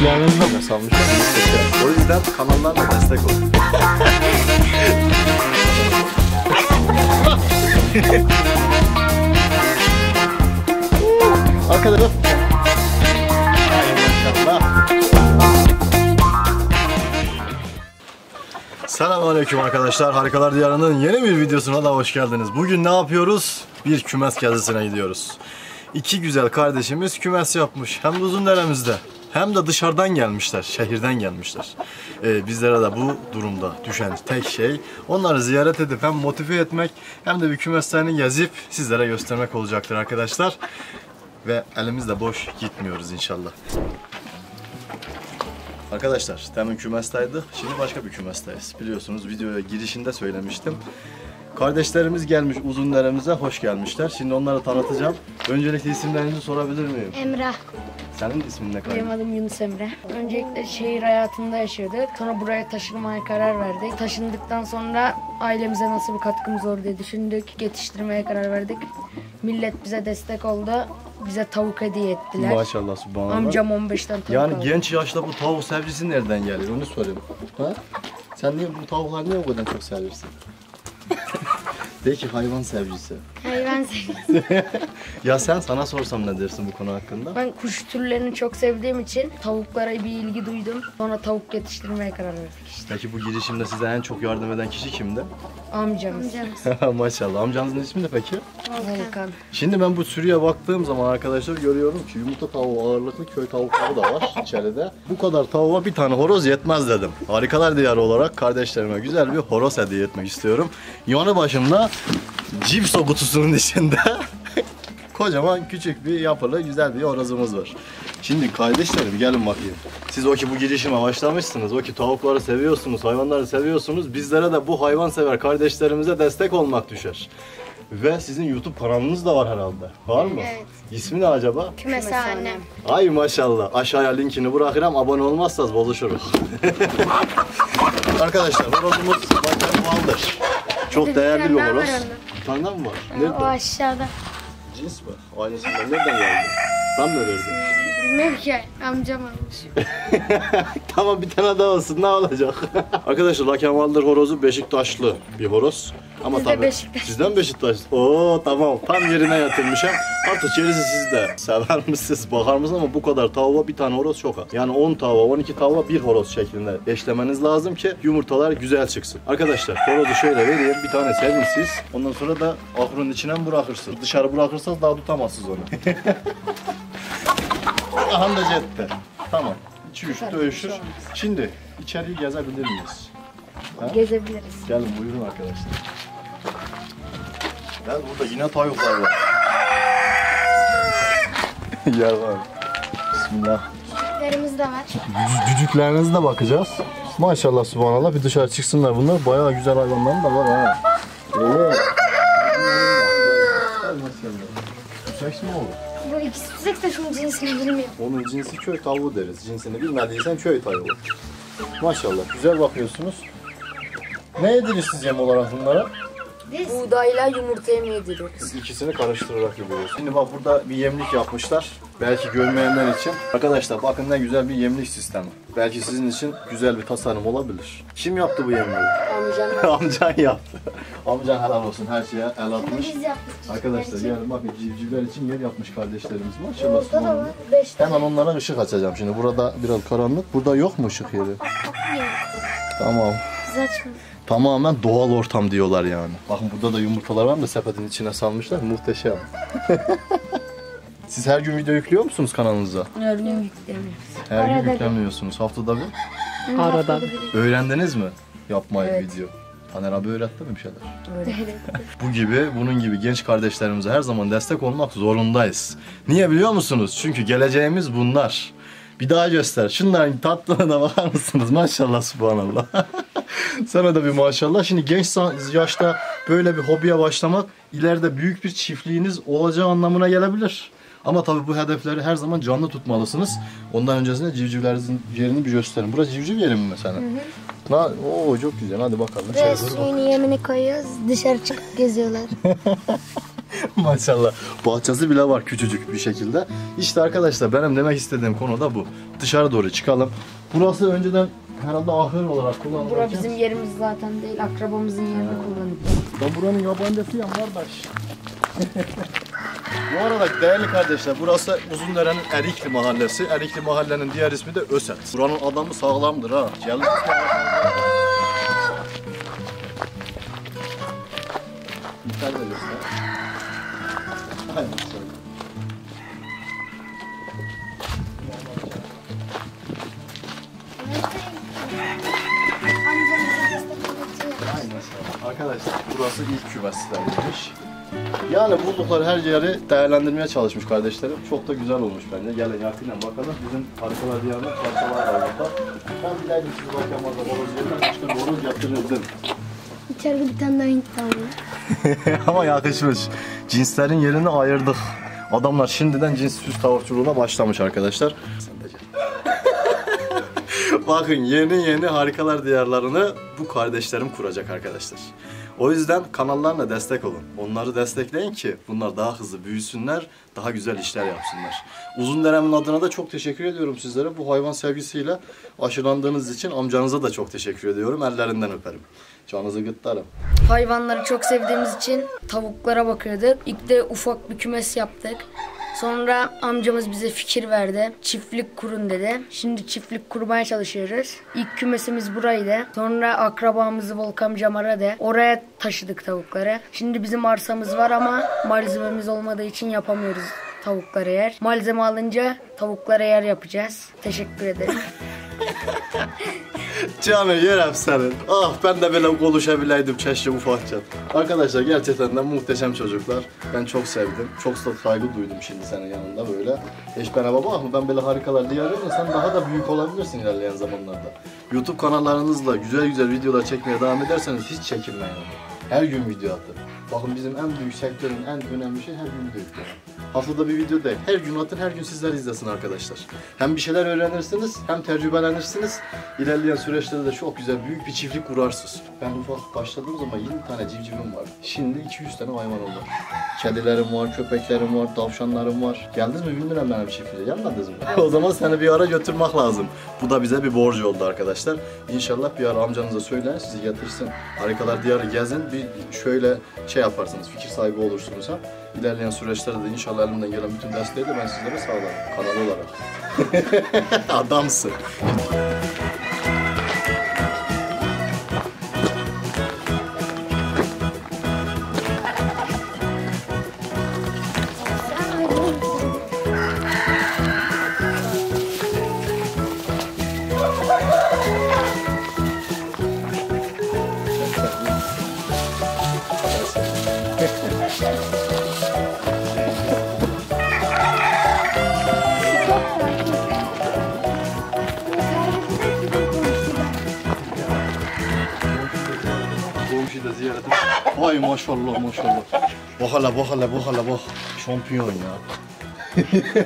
Düdüklerinizi de salmışlar. O yüzden kanallarla destek olun. Arkadaşlar. Selamünaleyküm arkadaşlar. Harikalar Diyarı'nın yeni bir videosuna da hoş geldiniz. Bugün ne yapıyoruz? Bir kümes gezisine gidiyoruz. İki güzel kardeşimiz kümes yapmış. Hem de uzun deremizde. Hem de dışarıdan gelmişler, şehirden gelmişler. Ee, bizlere de bu durumda düşen tek şey onları ziyaret edip hem motive etmek hem de bir kümeslerini gezip sizlere göstermek olacaktır arkadaşlar. Ve elimizde boş gitmiyoruz inşallah. Arkadaşlar demin kümestaydı. Şimdi başka bir kümesteyiz. Biliyorsunuz videoya girişinde söylemiştim. Kardeşlerimiz gelmiş uzunlarımıza hoş gelmişler. Şimdi onları tanıtacağım. Öncelikle isimlerinizi sorabilir miyim? Emrah. Senin ismin ne Benim kardeşim? adım Yunus Emre. Öncelikle şehir hayatında yaşıyorduk. Sonra buraya taşınmaya karar verdik. Taşındıktan sonra ailemize nasıl bir katkımız olur diye düşündük. Yetiştirmeye karar verdik. Millet bize destek oldu. Bize tavuk hediye ettiler. Maşallah subhanallah. Amcam 15'ten tavuk Yani aldı. genç yaşta bu tavuk sevgisi nereden geliyor onu sorayım. Ha? Sen niye bu tavukları niye o kadar çok seversin? De ki hayvan sevgisi. Hayvan sevgisi. Ya sen sana sorsam ne dersin bu konu hakkında? Ben kuş türlerini çok sevdiğim için tavuklara bir ilgi duydum. Sonra tavuk yetiştirmeye karar verdik işte. Peki bu girişimde size en çok yardım eden kişi kimdi? Amcamız. Amcamız. Maşallah. Amcanızın ismi ne peki? Volkan. Şimdi ben bu sürüye baktığım zaman arkadaşlar görüyorum ki yumurta tavuğu ağırlıklı köy tavukları da var içeride. Bu kadar tavuğa bir tane horoz yetmez dedim. Harikalar diyarı olarak kardeşlerime güzel bir horoz hediye etmek istiyorum. Yanı başımda cipso kutusunun içinde kocaman küçük bir yapılı güzel bir horozumuz var. Şimdi kardeşlerim gelin bakayım. Siz o ki bu girişime başlamışsınız. O ki tavukları seviyorsunuz, hayvanları seviyorsunuz. Bizlere de bu hayvansever kardeşlerimize destek olmak düşer. Ve sizin YouTube kanalınız da var herhalde. Var mı? Evet. İsmi ne acaba? Kümesi annem. Ay maşallah. Aşağıya linkini bırakırım. Abone olmazsanız bozuşuruz. Arkadaşlar horozumuz Bakan Valdır. Çok değerli bir var Bir tane mı var? O Nerede? aşağıda. Cins mi? Aynısından nereden geldi? Sen mi verdin? Bilmiyorum ki amcam almış. tamam bir tane daha olsun ne olacak? Arkadaşlar Laken Valdır horozu Beşiktaşlı bir horoz. Ama Biz de tabii Beşiktaş. sizden Beşiktaş. Oo tamam tam yerine yatırmışım. Artık gerisi sizde. Sever misiniz bakar mısınız ama bu kadar tavuğa bir tane horoz çok az. Yani 10 tavuğa 12 tavuğa bir horoz şeklinde eşlemeniz lazım ki yumurtalar güzel çıksın. Arkadaşlar horozu şöyle vereyim bir tane sevin siz. Ondan sonra da ahırın içine mi bırakırsınız? Dışarı bırakırsanız daha tutamazsınız onu. Aha da cepte. Tamam. İçi üç dövüşür. Şimdi içeriği gezebilir miyiz? Gezebiliriz. Gelin buyurun arkadaşlar. Gel burada yine tavuklar var. Gel var. Bismillah. Yerimiz de var. Düdü- Düdüklerinize de bakacağız. Maşallah subhanallah bir dışarı çıksınlar bunlar. Bayağı güzel hayvanlar da var ha. Evet. Tüsek mi olur? Bu ikisi tüzek de şunun cinsini bilmiyorum. Onun cinsi köy tavuğu deriz. Cinsini bilmediysen köy tavuğu. Maşallah güzel bakıyorsunuz. Ne yedirirsiniz yem olarak bunlara? Biz Buğdayla yumurta yemeği yediriyoruz. İkisini karıştırarak yapıyoruz. Şimdi bak burada bir yemlik yapmışlar. Belki görmeyenler için. Arkadaşlar bakın ne güzel bir yemlik sistemi. Belki sizin için güzel bir tasarım olabilir. Kim yaptı bu yemliği? Amcam. Amcan yaptı. Amcan helal olsun her şeye el atmış. biz yaptık. Arkadaşlar yani bakın civcivler için yer yapmış kardeşlerimiz. Burada da var. Beş tane. Hemen onlara ışık açacağım şimdi. Burada biraz karanlık. Burada yok mu ışık yeri? Tamam. Biz açmadık. Tamamen doğal ortam diyorlar yani. Bakın burada da yumurtalar var mı sepetin içine salmışlar. Muhteşem. Siz her gün video yüklüyor musunuz kanalınıza? Her gün yüklemiyoruz. Her gün Arada yüklemiyorsunuz. Haftada bir. Arada. Öğrendiniz mi yapmayı Evet. video? Taner abi öğretti mi bir şeyler? Bu gibi, bunun gibi genç kardeşlerimize her zaman destek olmak zorundayız. Niye biliyor musunuz? Çünkü geleceğimiz bunlar. Bir daha göster. Şunların tatlılığına bakar mısınız? Maşallah subhanallah. Sana da bir maşallah. Şimdi genç yaşta böyle bir hobiye başlamak ileride büyük bir çiftliğiniz olacağı anlamına gelebilir. Ama tabii bu hedefleri her zaman canlı tutmalısınız. Ondan öncesinde civcivlerinizin yerini bir gösterin. Burası civciv yeri mi mesela? Na, oo çok güzel. Hadi bakalım. Ve doğru bak. suyunu yemini koyuyoruz. Dışarı çıkıp geziyorlar. Maşallah. Bahçesi bile var küçücük bir şekilde. İşte arkadaşlar benim demek istediğim konu da bu. Dışarı doğru çıkalım. Burası önceden herhalde ahır olarak kullanılırken. Bura bizim yerimiz zaten değil. Akrabamızın yerini kullandık. Ben buranın yabancısıyım kardeş. Bu arada değerli kardeşler burası Uzundere'nin Erikli mahallesi. Erikli mahallenin diğer ismi de Öset. Buranın adamı sağlamdır ha. Yeter de göster. Arkadaşlar burası ilk kümeslerdeymiş. Yani buldukları her yeri değerlendirmeye çalışmış kardeşlerim. Çok da güzel olmuş bence. Gelin yakinen bakalım. Bizim harikalar diyarında parçalar var burada. Ben bileydim siz bakamadım. Horoz yerine çıkın horoz yaptırırdım. İçeride bir tane daha Hint tavuğu. Ama yakışmış. Cinslerin yerini ayırdık. Adamlar şimdiden cins süs tavukçuluğuna başlamış arkadaşlar. Bakın yeni yeni harikalar diyarlarını bu kardeşlerim kuracak arkadaşlar. O yüzden kanallarına destek olun. Onları destekleyin ki bunlar daha hızlı büyüsünler, daha güzel işler yapsınlar. Uzundere'min adına da çok teşekkür ediyorum sizlere. Bu hayvan sevgisiyle aşılandığınız için amcanıza da çok teşekkür ediyorum. Ellerinden öperim. Canınızı gıtlarım. Hayvanları çok sevdiğimiz için tavuklara bakıyorduk. İlk de ufak bir kümes yaptık. Sonra amcamız bize fikir verdi. Çiftlik kurun dedi. Şimdi çiftlik kurmaya çalışıyoruz. İlk kümesimiz buraydı. Sonra akrabamızı Volkan Camar'a da oraya taşıdık tavukları. Şimdi bizim arsamız var ama malzememiz olmadığı için yapamıyoruz tavuklara yer. Malzeme alınca tavuklara yer yapacağız. Teşekkür ederim. Canı yerem senin. Ah ben de böyle konuşabileydim keşke ufakça. Arkadaşlar gerçekten de muhteşem çocuklar. Ben çok sevdim. Çok da saygı duydum şimdi senin yanında böyle. Eş bana baba ama ben böyle harikalar diyarıyorum sen daha da büyük olabilirsin ilerleyen zamanlarda. YouTube kanallarınızla güzel güzel videolar çekmeye devam ederseniz hiç çekinmeyin. Her gün video atın. Bakın bizim en büyük sektörün en önemli şey her gün video yüklemek. Haftada bir video değil. Her gün atın, her gün sizler izlesin arkadaşlar. Hem bir şeyler öğrenirsiniz, hem tecrübelenirsiniz. İlerleyen süreçlerde de çok güzel büyük bir çiftlik kurarsınız. Ben ufak başladığım zaman 20 tane civcivim var. Şimdi 200 tane hayvanım var. Kedilerim var, köpeklerim var, tavşanlarım var. Geldiniz mi bilmiyorum benim çiftliğe. Gelmediniz mi? o zaman seni bir ara götürmek lazım. Bu da bize bir borcu oldu arkadaşlar. İnşallah bir ara amcanıza söyler, sizi getirsin. Harikalar diyarı gezin. Bir şöyle şey yaparsınız, fikir sahibi olursunuz ha. İlerleyen süreçlerde de inşallah elimden gelen bütün desteği de ben sizlere sağlarım. Kanal olarak. Adamsın. Komşuyu da ziyaret et. Vay maşallah maşallah. Bak hele bak hele bak hele bak. Şampiyon ya.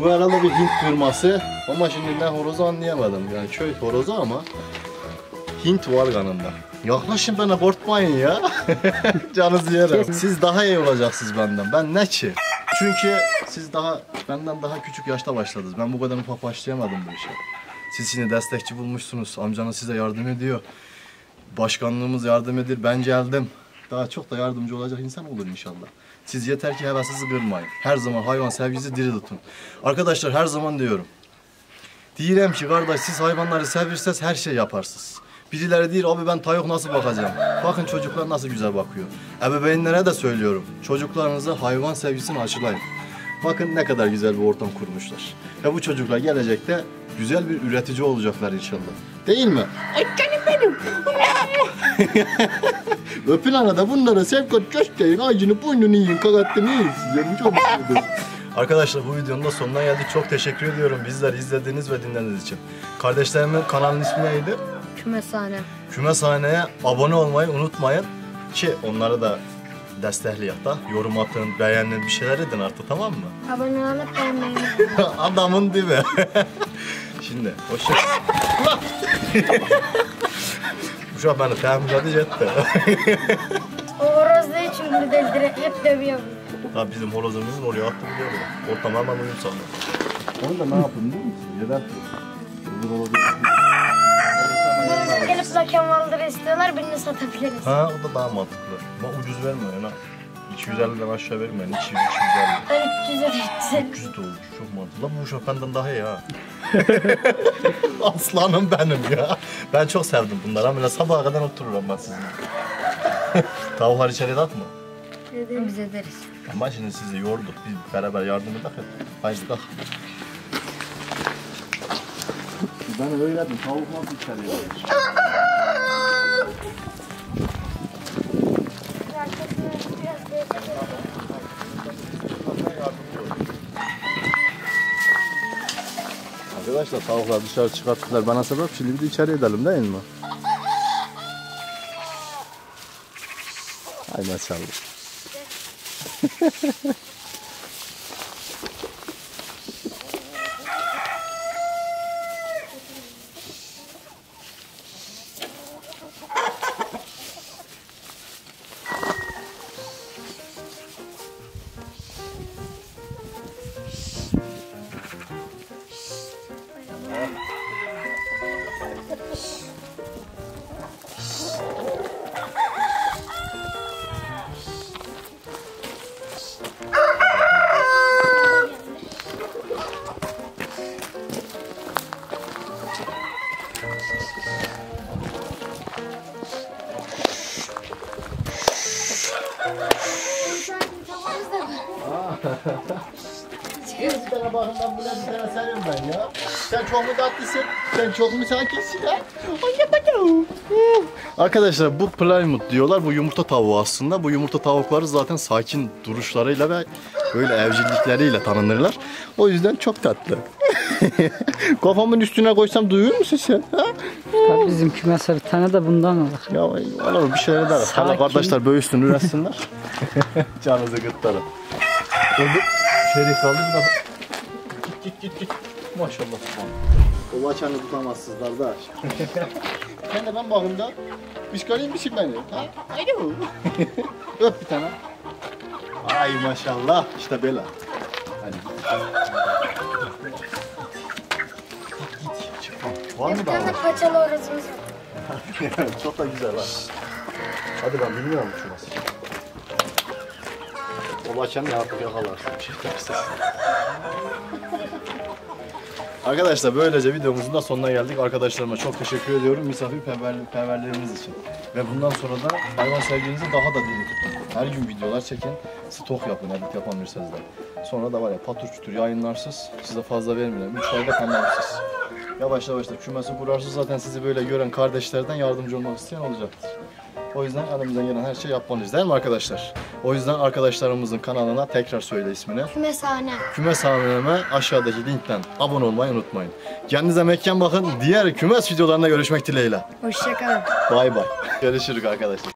Bu arada bir Hint kırması ama şimdi ne horozu anlayamadım. Yani köy horozu ama Hint var kanında. Yaklaşın bana korkmayın ya. Canınızı yerim. Siz daha iyi olacaksınız benden. Ben ne ki? Çünkü siz daha benden daha küçük yaşta başladınız. Ben bu kadar ufak başlayamadım bu işe. Siz şimdi destekçi bulmuşsunuz. Amcanız size yardım ediyor. Başkanlığımız yardım edir. Ben geldim. Daha çok da yardımcı olacak insan olur inşallah. Siz yeter ki hevesinizi kırmayın. Her zaman hayvan sevgisi diri tutun. Arkadaşlar her zaman diyorum. Diyirəm ki, kardeş siz hayvanları sevirseniz her şey yaparsınız. Birileri değil abi ben tavuk nasıl bakacağım? Bakın çocuklar nasıl güzel bakıyor. Ebeveynlere de söylüyorum. Çocuklarınıza hayvan sevgisini aşılayın. Bakın ne kadar güzel bir ortam kurmuşlar. Ve bu çocuklar gelecekte güzel bir üretici olacaklar inşallah. Değil mi? Ay canım benim. Öpün arada bunlara sevkat gösterin. Ağacını boynunu yiyin, kakattını yiyin. Sizlerin çok mutludur. Arkadaşlar bu videonun da sonuna geldik. Çok teşekkür ediyorum bizleri izlediğiniz ve dinlediğiniz için. Kardeşlerimin kanalının ismi neydi? Kümeshane. Kümeshane'ye abone olmayı unutmayın. Ki onları da destekleyek da. Yorum atın, beğenin, bir şeyler edin artık tamam mı? Abone olup beğenmeyi Adamın dibi. Şimdi hoşça Lan! Uşaq edəcək də. O horoz da hiç ünlü değildir. Hep dövüyor. Daha bizim horozumuzun oraya attı biliyor musun? Ortam hemen uyum sağladı. Onu da ne yapın biliyor musun? Yeder Bizim horozu- Gelip laken malları istiyorlar birini satabiliriz. Ha o da daha mantıklı. Ama ucuz vermiyor ya. 250'den aşağı vermeyin. 200 250. Ben 300'e de 350. 300 de olur. Çok mantıklı. Lan bu uşak benden daha iyi ha. Aslanım benim ya. Ben çok sevdim bunları. Ama sabaha kadar otururum ben sizinle. Tavuklar içeriye de atma. Biz ederiz. Ama şimdi sizi yorduk. Biz beraber yardım. Haydi kalk. Ben öğrendim. Tavuk nasıl içeriye Arkadaşlar tavuklar dışarı çıkarttılar bana sebep şimdi bir de içeri edelim değil mi? Ay maşallah. Bir tane bakın ben buna bir tane seviyorum ben ya. Sen çok mu tatlısın? Sen çok mu sakinsin ha? Ay bakalım. Arkadaşlar bu Plymouth diyorlar. Bu yumurta tavuğu aslında. Bu yumurta tavukları zaten sakin duruşlarıyla ve böyle evcillikleriyle tanınırlar. O yüzden çok tatlı. Kafamın üstüne koysam duyuyor musun sen? Ha? Tabii bizim kümese bir tane de bundan alır. Ya olur bir şeyler der. Hala kardeşler böyüsün üretsinler. Canınızı gırtlarım. Şerif aldı bir daha. Git git git. Maşallah subhanallah. O vaçanı tutamazsız kardeş. Sen de ben bakımda pişkarayım mısın beni? Ha? Alo. Öp bir tane. Ay maşallah. İşte böyle. Hadi. Git git. Çık. Var mı daha? paçalı horozumuz var. Çok da güzel ha. Hadi ben bilmiyorum şurası. Başkanı artık yakalarsın. Arkadaşlar böylece videomuzun da sonuna geldik. Arkadaşlarıma çok teşekkür ediyorum misafirperverliğiniz için. Ve bundan sonra da hayvan sevginizi daha da diri tutun. Her gün videolar çekin, stok yapın, edit yapamıyorsanız da. Sonra da var ya patır kütür yayınlarsız, size fazla vermiyorum. 3 ayda tamamsız. Yavaş yavaş da kümesi kurarsız zaten sizi böyle gören kardeşlerden yardımcı olmak isteyen olacaktır. O yüzden elimizden gelen her şeyi yapmalıyız değil mi arkadaşlar? O yüzden arkadaşlarımızın kanalına tekrar söyle ismini. Kümeshane. Kümes haneme aşağıdaki linkten abone olmayı unutmayın. Kendinize mekan bakın. Diğer kümes videolarında görüşmek dileğiyle. Hoşçakalın. Bay bay. Görüşürüz arkadaşlar.